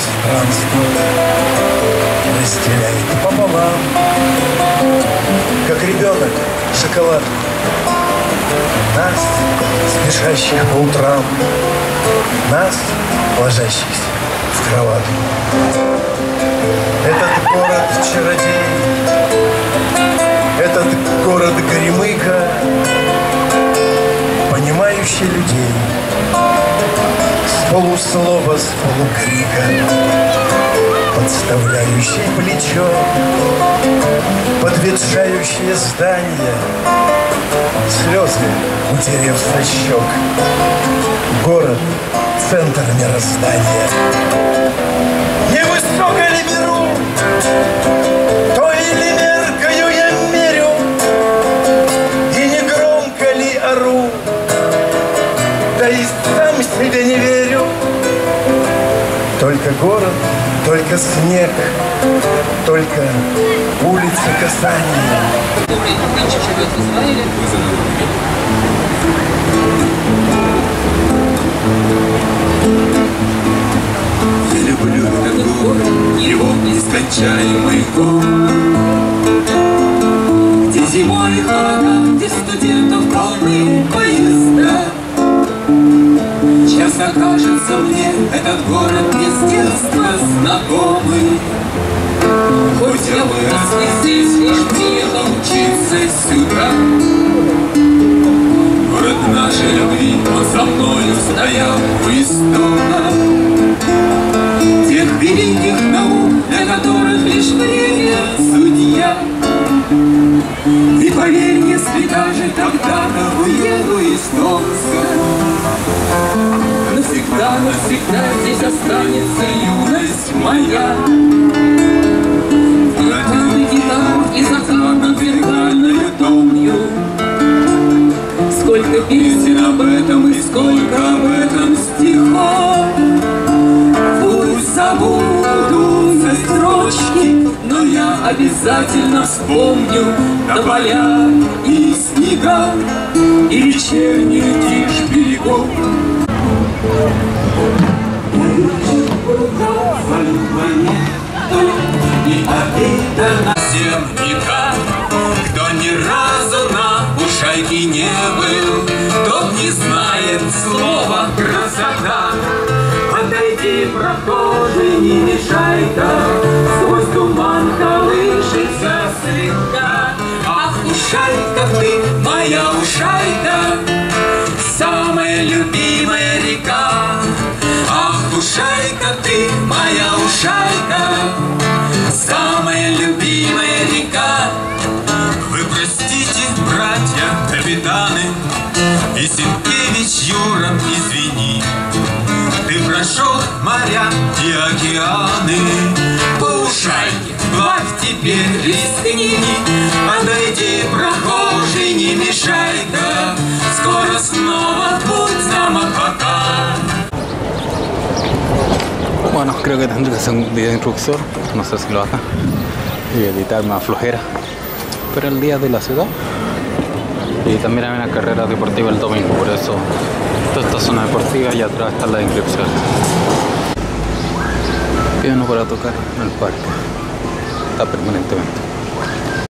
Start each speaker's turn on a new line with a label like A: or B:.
A: пространство разделяет пополам, как ребенок. Шоколад. Нас, спешащих по утрам, нас, ложащихся в кроватку. Этот город чародей, этот город Горемыка, понимающий людей, полуслова, с полукрика, подставляющий плечо, подветшающее здание, слезы утерев со щек. Город — центр мироздания. Только город, только снег, только улицы касания.
B: который нынче живет в Израиле.
C: Я люблю этот город, его нескончаемый город. Где зимой холода, где детства знакомый. Хоть я вырос не здесь, лишь приехал учиться сюда. Город нашей любви, он со мною стоял у истока тех великих наук, для которых лишь время судья. И поверь, если даже когда-то уеду из Томска, навсегда, навсегда забудутся строчки, но я обязательно вспомню до поля и снега и вечернюю тишь берегов. И обида на всем никак. Кто ни разу на ушайке не был, тот не знает слова красота. Подойди, прохожий, не мешай так, сквозь туман колышется слегка. Ах, ушайка ты, моя ушайка, самая любимая река. Ах, ушайка ты, моя ушайка, самая любимая река. Вы простите, братья, капитаны, и Сенкевич океаны По ушайке, плавь теперь рискни Подойди, прохожий, не мешай-ка Скоро снова будь нам а пока
D: Bueno, creo que tendré que hacer un video introductor, no sé si lo haga, y editar más flojera. Pero el día de la ciudad. Y también hay una carrera deportiva el domingo, por eso toda esta zona deportiva y atrás está la inscripción. Piano para tocar en el parque. Está permanentemente.